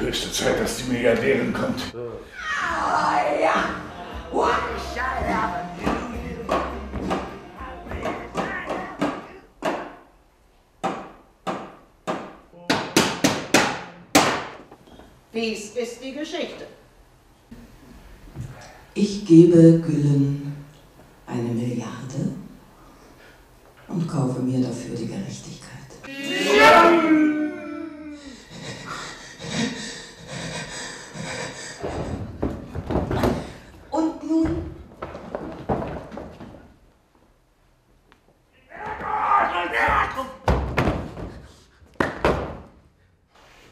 Höchste Zeit, dass die Milliardärin kommt. Oh, ja. What shall I have Dies ist die Geschichte. Ich gebe Güllen eine Milliarde und kaufe mir dafür die Gerechtigkeit.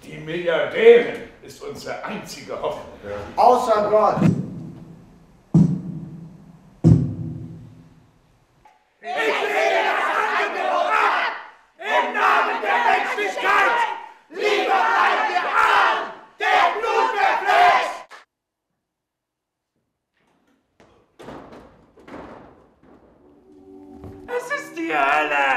Die Milliardärin ist unsere einzige Hoffnung. Außer Gott. Es ist die Hölle!